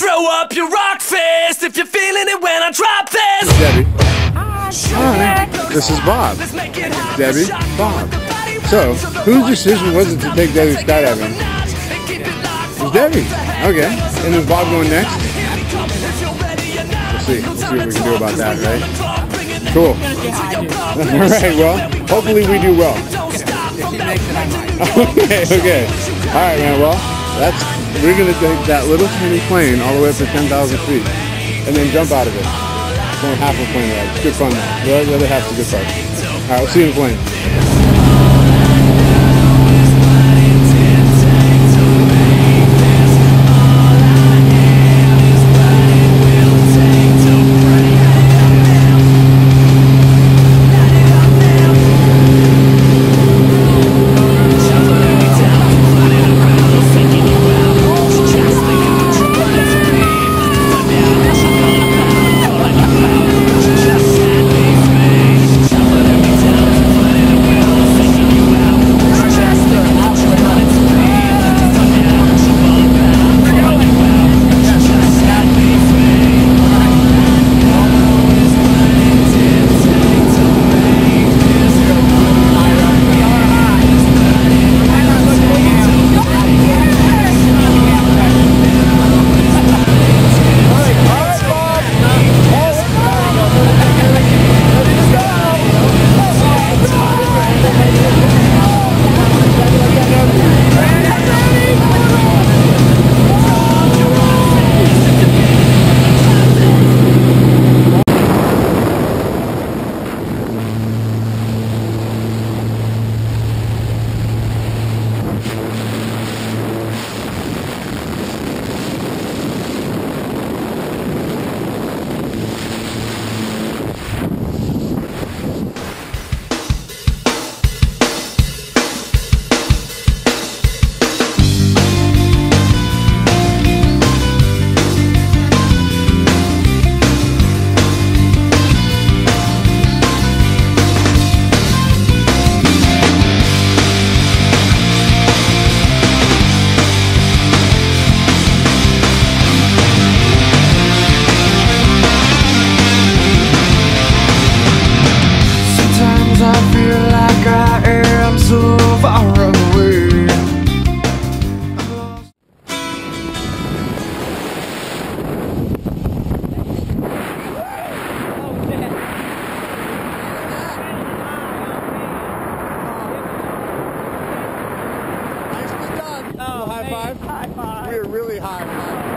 Throw up your rock fist if you're feeling it when I drop this. Debbie. Hi, this is Bob. Let's make it hot. Debbie, Bob. So, whose decision was it to take Debbie skydiving? and it was Debbie. Okay. And is Bob going next? if you're ready or not. We'll see. We'll see what we can do about that, right? Cool. All right, well, hopefully we do well. Don't stop. If she makes it, I might. Okay, okay. All right, man. Well, that's we're gonna take that little tiny plane all the way up to 10,000 feet, and then jump out of it. It's half a plane ride. It's good fun. The other half's a good part. All right, we'll see you in the plane. we're really high.